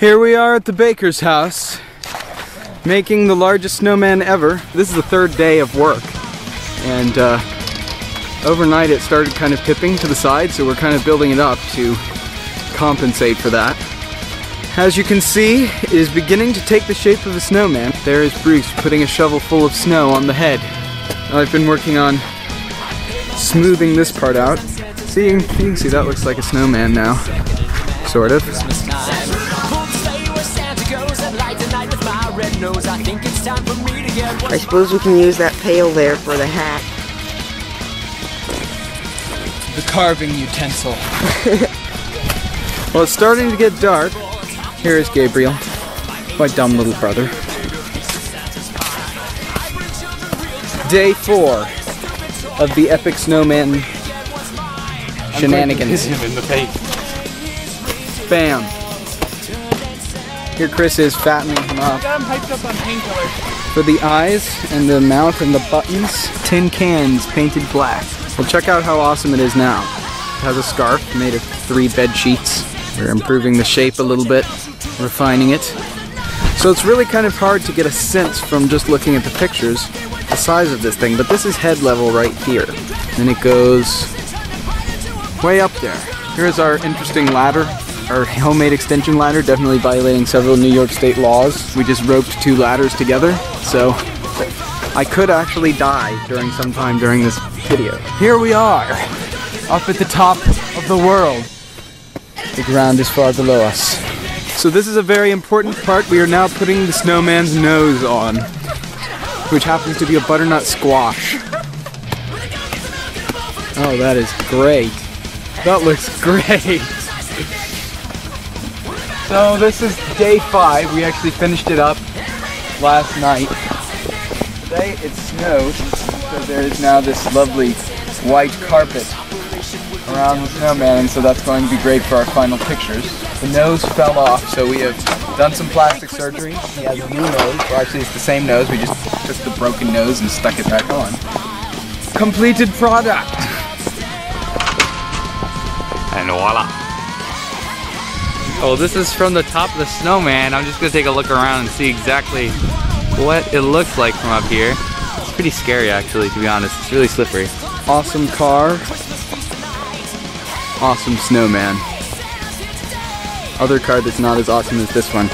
Here we are at the Bakker's house, making the largest snowman ever. This is the third day of work, and uh, overnight it started kind of tipping to the side, so we're kind of building it up to compensate for that. As you can see, it is beginning to take the shape of a snowman. There is Bruce putting a shovel full of snow on the head. I've been working on smoothing this part out. See, you can see that looks like a snowman now, sort of. I suppose we can use that pail there for the hat. The carving utensil. well, it's starting to get dark. Here is Gabriel, my dumb little brother. Day four of the epic snowman shenanigans. him in the face. Bam. Here Chris is fattening him up. Got him hyped up on painkillers. For the eyes and the mouth and the buttons, tin cans painted black. Well, check out how awesome it is now. It has a scarf made of three bed sheets. We're improving the shape a little bit, refining it. So it's really kind of hard to get a sense from just looking at the pictures, the size of this thing, but this is head level right here. And it goes way up there. Here's our interesting ladder, our homemade extension ladder, definitely violating several New York State laws. We just roped two ladders together, so I could actually die during some time during this video. Here we are, up at the top of the world. The ground is far below us. So this is a very important part. We are now putting the snowman's nose on, which happens to be a butternut squash. Oh, that is great. That looks great. So this is day five. We actually finished it up last night. Today it snowed, so there is now this lovely white carpet around the snowman, and so that's going to be great for our final pictures. The nose fell off, so we have done some plastic surgery. He has a new nose, well actually it's the same nose, we just took the broken nose and stuck it back on. Completed product! And voila. Oh, this is from the top of the snowman. I'm just gonna take a look around and see exactly what it looks like from up here. It's pretty scary actually, to be honest. It's really slippery. Awesome car. Awesome snowman. Other car that's not as awesome as this one.